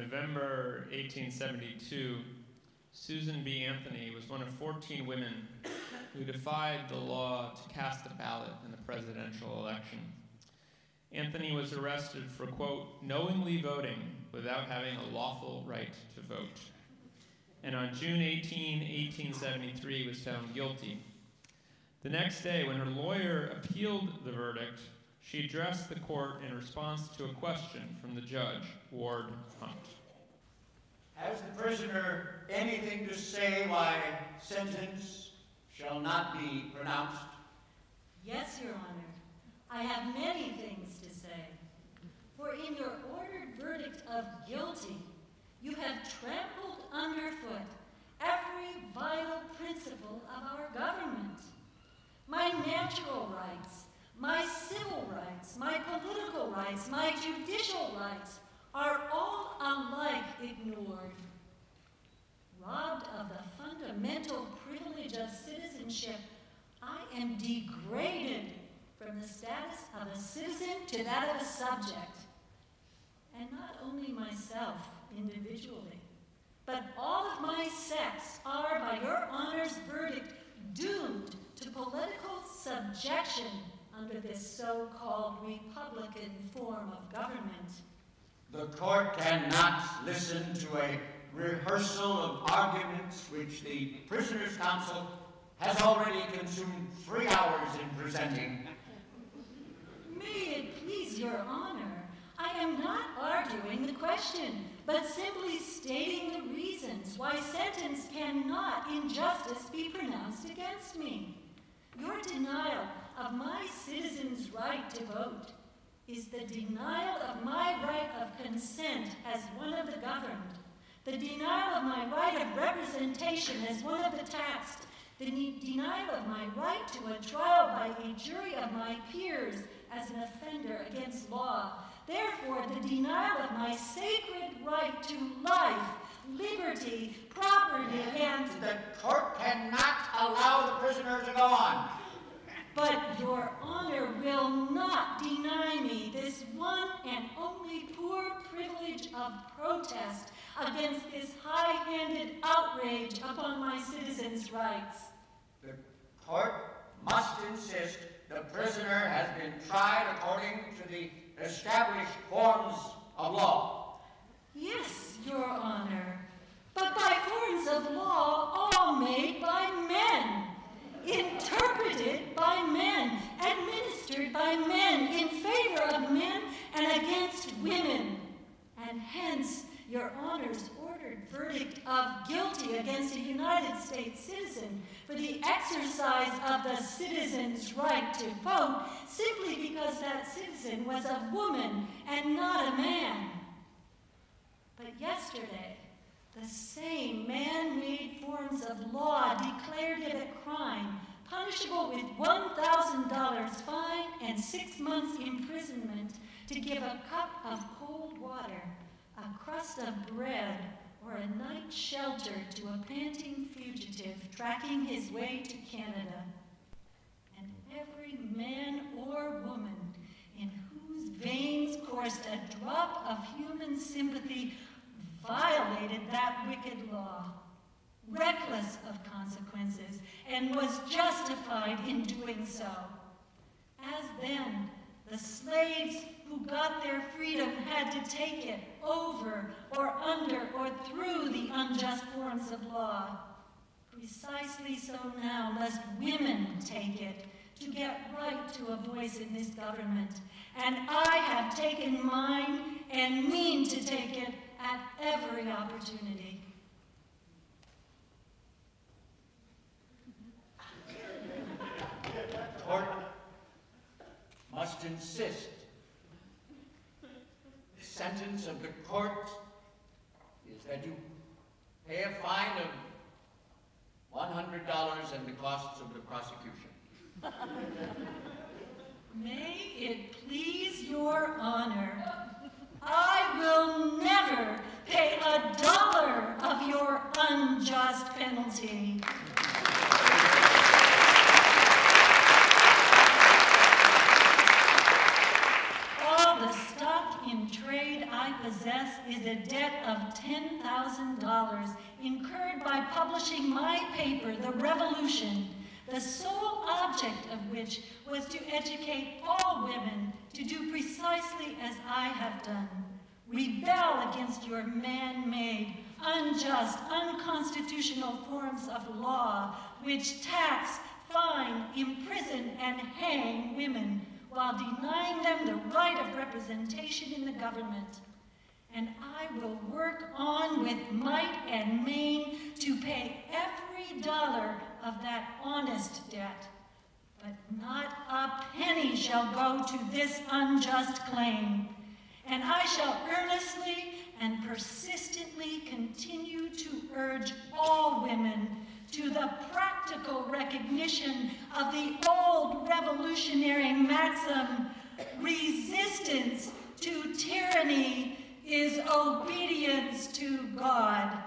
November 1872, Susan B. Anthony was one of 14 women who defied the law to cast a ballot in the presidential election. Anthony was arrested for, quote, knowingly voting without having a lawful right to vote. And on June 18, 1873, was found guilty. The next day, when her lawyer appealed the verdict, she addressed the court in response to a question from the judge, Ward Hunt. Has the prisoner anything to say why sentence shall not be pronounced? Yes, Your Honor. I have many things to say. For in your ordered verdict of guilty, you have trampled underfoot every vital principle of our government. My natural rights, my civil rights, my political rights, my judicial rights are all alike ignored. Robbed of the fundamental privilege of citizenship, I am degraded from the status of a citizen to that of a subject. And not only myself individually, but all of my sex are, by your honor's verdict, doomed to political subjection under this so-called Republican form of government. The court cannot listen to a rehearsal of arguments which the prisoner's counsel has already consumed three hours in presenting. May it please your honor, I am not arguing the question, but simply stating the reasons why sentence cannot in justice be pronounced against me. Your denial of my citizens' right to vote is the denial of my right of consent as one of the governed, the denial of my right of representation as one of the taxed, the denial of my right to a trial by a jury of my peers as an offender against law. Therefore, the denial of my sacred right to life, liberty, property, and... The court cannot allow the prisoner to go on. But your honor will not deny me this one and only poor privilege of protest against this high-handed outrage upon my citizens' rights. The court must insist the prisoner has been tried according to the established forms of law. Yes, your honor, but by forms of law all made by men interpreted by men, administered by men, in favor of men and women. And hence, your Honor's ordered verdict of guilty against a United States citizen for the exercise of the citizen's right to vote simply because that citizen was a woman and not a man. But yesterday, the same man-made forms of law declared it a crime, punishable with $1,000 fine and six months imprisonment to give a cup of cold water, a crust of bread, or a night's shelter to a panting fugitive tracking his way to Canada. And every man or woman in whose veins coursed a drop of human sympathy violated that wicked law, reckless of consequences, and was justified in doing so. As then, the slaves who got their freedom had to take it over or under or through the unjust forms of law. Precisely so now must women take it to get right to a voice in this government. And I have taken mine and mean to take it at every opportunity. Court must insist. Sentence of the court is that you pay a fine of $100 and the costs of the prosecution. May it please your honor I will never pay a dollar of your unjust penalty. All the stock in trade I possess is a debt of $10,000 incurred by publishing my paper, The Revolution, the sole object of which was to educate all women to do precisely as I have done. Rebel against your man-made, unjust, unconstitutional forms of law which tax, fine, imprison, and hang women while denying them the right of representation in the government. And I will work on with might and main to pay every dollar of that honest debt. But not a penny shall go to this unjust claim. And I shall earnestly and persistently continue to urge all women to the practical recognition of the old revolutionary maxim, resistance to tyranny is obedience to God.